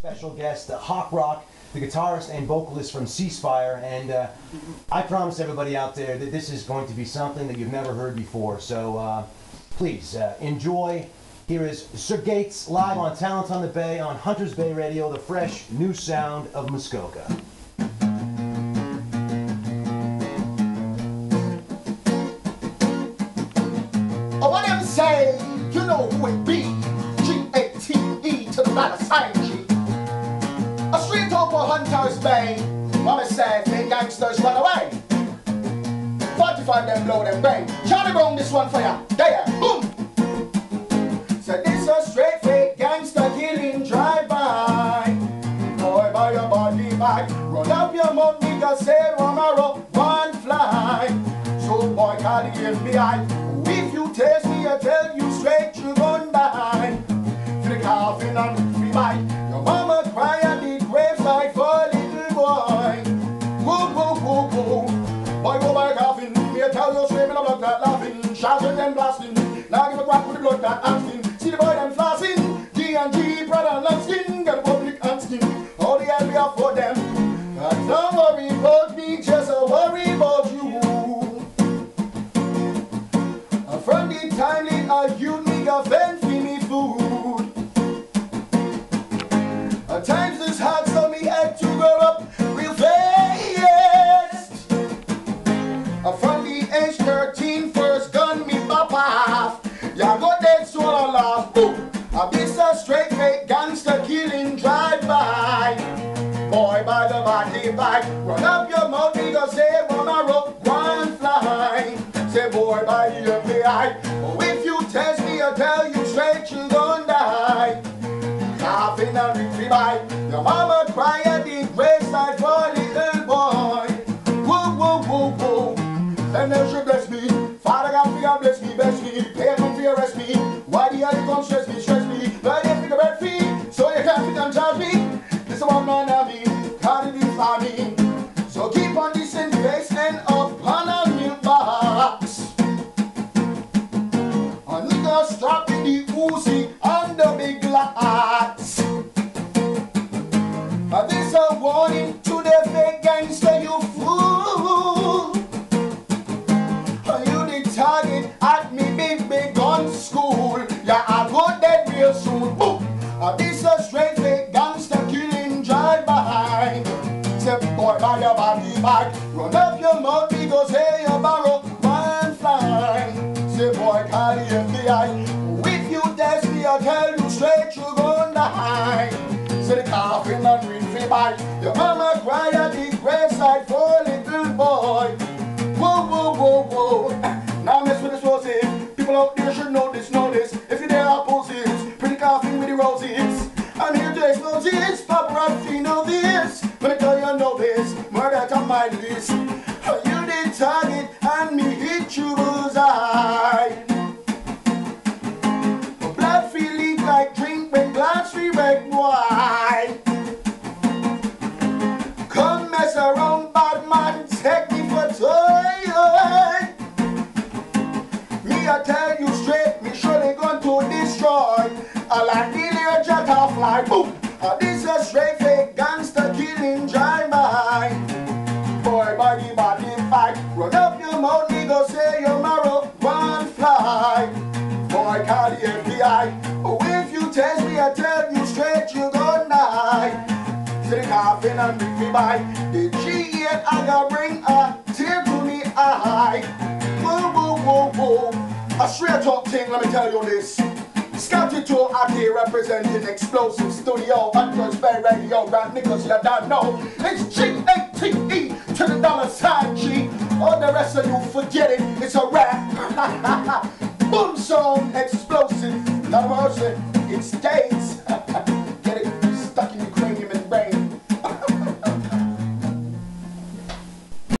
special guest, Hawk Rock, the guitarist and vocalist from Ceasefire. And uh, I promise everybody out there that this is going to be something that you've never heard before. So uh, please uh, enjoy. Here is Sir Gates live on Talent on the Bay on Hunters Bay Radio, the fresh new sound of Muskoka. Oh, what them say, you know who it be. G-A-T-E to the dollar sign G. Make gangsters run away. 45 them blow them bang. Charlie Brown, this one for ya. There, boom. Said this a straight fake gangster killing drive-by. Boy, buy your body back. Run up your mouth, nigga, say Romero, one fly. So boy, call the FBI. Shouting and blasting. Now give a crack with the blood that asking. See the boy them flossing. G and G, brother, love skin. Get the public and skin. All the hell we are for them. And don't worry about me, just a worry about you. And From the that you fend for bag, run up your mouth, nigga, say, wanna rope, one fly. Say, boy, by the FBI. Oh, if you test me, I tell you straight, you gon' die. Laughing and retreat by. Your mama cry at the graveside for little boy. Whoa, whoa, whoa, whoa. And then she bless me. Father God, figure bless me, bless me. Pay for arrest me. And by. Your mama cry at the graveside for little boy. Whoa, whoa, whoa, whoa. Now mess with the roses. People out there should know this, know this. If you're there, opposites. Pretty coffin with the roses. I'm here to expose this. Paparazzi know this. But I tell you, know this. Murder on my list. Like boom. Uh, this a straight fake gangster killing drive-by. Boy, body, body fight. Run up your mouth, nigga, go say you're marrow, one fly. Boy, call the FBI. Oh, if you test me, I tell you straight, you gon' die. Say coffin and bring me by. The G8, I gotta bring a tear to me eye. Whoa, whoa, whoa, whoa. A straight up thing, let me tell you this. Scotty to out here representing Explosive Studio, Hunters Bay Radio, Grant Nickalls, you don't know. It's G-A-T-E to the dollar sign G. All the rest of you forget it, it's a rap. Boom song, explosive, not mercy.